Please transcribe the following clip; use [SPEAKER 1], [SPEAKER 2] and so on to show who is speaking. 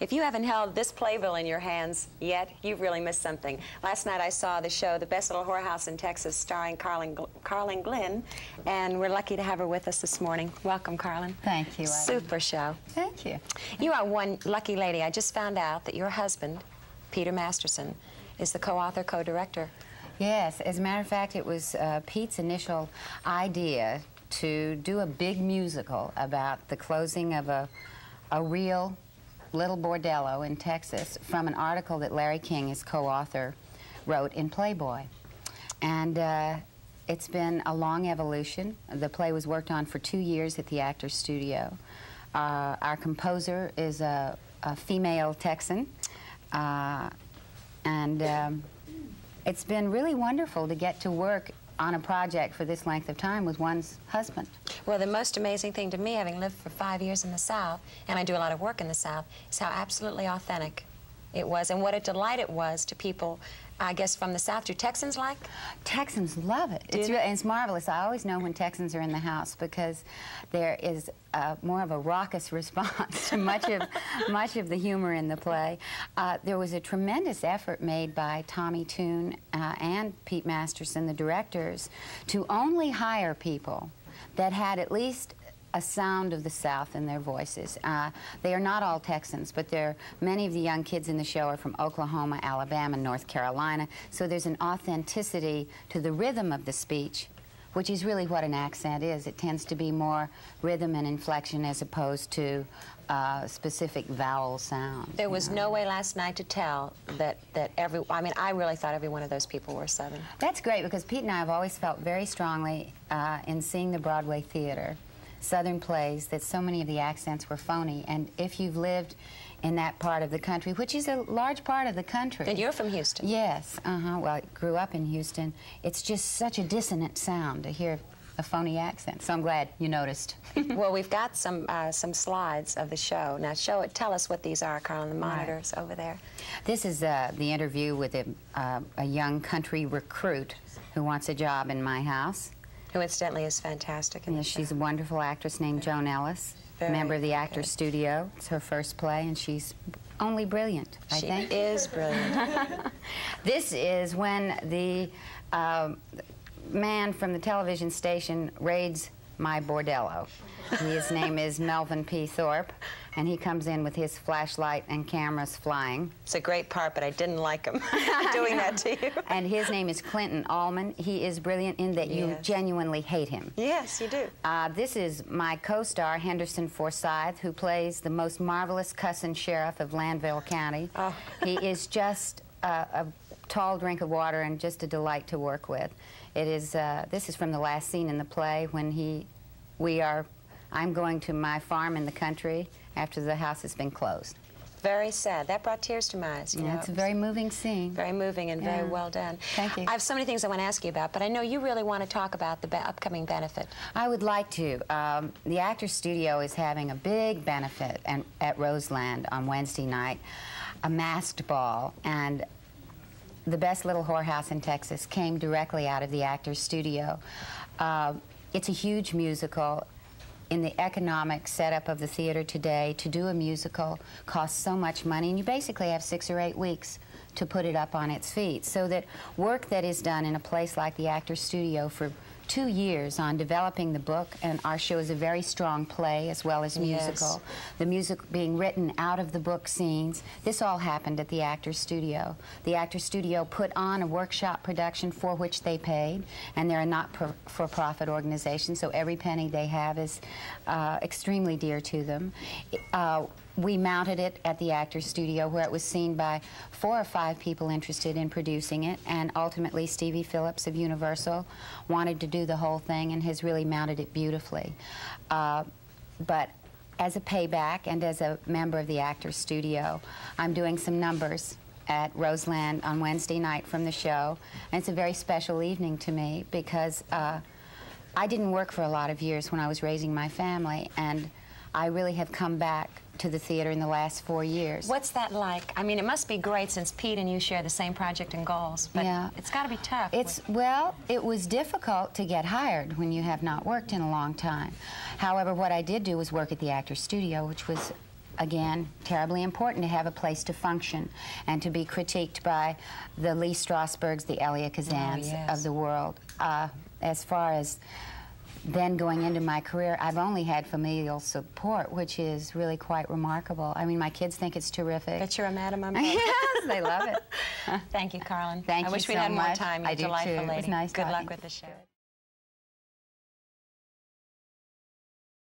[SPEAKER 1] If you haven't held this playbill in your hands yet, you've really missed something. Last night I saw the show, The Best Little Whorehouse in Texas, starring Carlin, Carlin Glynn, and we're lucky to have her with us this morning. Welcome, Carlin.
[SPEAKER 2] Thank you.
[SPEAKER 1] Super show.
[SPEAKER 2] Thank you.
[SPEAKER 1] You are one lucky lady. I just found out that your husband, Peter Masterson, is the co-author, co-director.
[SPEAKER 2] Yes, as a matter of fact, it was uh, Pete's initial idea to do a big musical about the closing of a, a real Little Bordello in Texas from an article that Larry King, his co-author, wrote in Playboy. And uh, it's been a long evolution. The play was worked on for two years at the Actors Studio. Uh, our composer is a, a female Texan. Uh, and um, it's been really wonderful to get to work on a project for this length of time with one's husband.
[SPEAKER 1] Well, the most amazing thing to me, having lived for five years in the South, and I do a lot of work in the South, is how absolutely authentic it was and what a delight it was to people I guess from the South. Do Texans like?
[SPEAKER 2] Texans love it. it's, really, it's marvelous. I always know when Texans are in the house because there is uh, more of a raucous response to much of much of the humor in the play. Uh, there was a tremendous effort made by Tommy Tune uh, and Pete Masterson, the directors, to only hire people that had at least a sound of the South in their voices. Uh, they are not all Texans, but there many of the young kids in the show are from Oklahoma, Alabama, North Carolina, so there's an authenticity to the rhythm of the speech which is really what an accent is. It tends to be more rhythm and inflection as opposed to uh, specific vowel sounds.
[SPEAKER 1] There was know? no way last night to tell that, that every, I mean, I really thought every one of those people were Southern.
[SPEAKER 2] That's great because Pete and I have always felt very strongly uh, in seeing the Broadway theater Southern plays that so many of the accents were phony. And if you've lived in that part of the country, which is a large part of the country.
[SPEAKER 1] And you're from Houston.
[SPEAKER 2] Yes. Uh-huh. Well, I grew up in Houston. It's just such a dissonant sound to hear a phony accent. So I'm glad you noticed.
[SPEAKER 1] well, we've got some uh, some slides of the show. Now, show it. Tell us what these are, Carl, on the monitors right. over there.
[SPEAKER 2] This is uh, the interview with a, uh, a young country recruit who wants a job in my house
[SPEAKER 1] who incidentally is fantastic.
[SPEAKER 2] yes, she's a wonderful actress named Joan Ellis, Very member of the Actors good. Studio. It's her first play, and she's only brilliant, I
[SPEAKER 1] she
[SPEAKER 2] think.
[SPEAKER 1] She is brilliant.
[SPEAKER 2] this is when the uh, man from the television station raids my bordello. His name is Melvin P. Thorpe, and he comes in with his flashlight and cameras flying.
[SPEAKER 1] It's a great part, but I didn't like him doing that to you.
[SPEAKER 2] and his name is Clinton Allmon. He is brilliant in that yes. you genuinely hate him.
[SPEAKER 1] Yes, you do. Uh,
[SPEAKER 2] this is my co-star, Henderson Forsyth, who plays the most marvelous cussing sheriff of Lanville County. Oh. he is just uh, a tall drink of water and just a delight to work with. It is, uh, this is from the last scene in the play when he, we are, I'm going to my farm in the country after the house has been closed.
[SPEAKER 1] Very sad. That brought tears to my eyes.
[SPEAKER 2] yeah, know? it's a very moving scene.
[SPEAKER 1] Very moving and yeah. very well done.
[SPEAKER 2] Thank you.
[SPEAKER 1] I have so many things I want to ask you about, but I know you really want to talk about the be upcoming benefit.
[SPEAKER 2] I would like to. Um, the Actors Studio is having a big benefit and, at Roseland on Wednesday night, a masked ball, and the best little whorehouse in Texas came directly out of the Actors Studio. Uh, it's a huge musical. In the economic setup of the theater today, to do a musical costs so much money, and you basically have six or eight weeks to put it up on its feet. So that work that is done in a place like the Actors Studio for two years on developing the book, and our show is a very strong play as well as musical. Yes. The music being written out of the book scenes. This all happened at the Actors Studio. The Actors Studio put on a workshop production for which they paid, and they're a not-for-profit organization, so every penny they have is uh, extremely dear to them. Uh, we mounted it at the Actors Studio where it was seen by four or five people interested in producing it, and ultimately Stevie Phillips of Universal wanted to do the whole thing and has really mounted it beautifully. Uh, but as a payback and as a member of the Actors Studio, I'm doing some numbers at Roseland on Wednesday night from the show, and it's a very special evening to me because uh, I didn't work for a lot of years when I was raising my family, and I really have come back to the theater in the last four years.
[SPEAKER 1] What's that like? I mean, it must be great since Pete and you share the same project and goals, but yeah. it's got to be tough.
[SPEAKER 2] It's well, it was difficult to get hired when you have not worked in a long time. However, what I did do was work at the Actors Studio, which was again, terribly important to have a place to function and to be critiqued by the Lee Strasbergs, the Elia Kazans
[SPEAKER 1] yes.
[SPEAKER 2] of the world. Uh, as far as then going into my career, I've only had familial support, which is really quite remarkable. I mean, my kids think it's terrific.
[SPEAKER 1] That you're a madam umbrella.
[SPEAKER 2] yes, they love it.
[SPEAKER 1] Thank you, Carlin.
[SPEAKER 2] Thank
[SPEAKER 1] I
[SPEAKER 2] you
[SPEAKER 1] wish we
[SPEAKER 2] so
[SPEAKER 1] had more
[SPEAKER 2] much.
[SPEAKER 1] time. You're
[SPEAKER 2] I do,
[SPEAKER 1] delightful
[SPEAKER 2] too. It was
[SPEAKER 1] lady.
[SPEAKER 2] nice
[SPEAKER 1] Good luck with the show.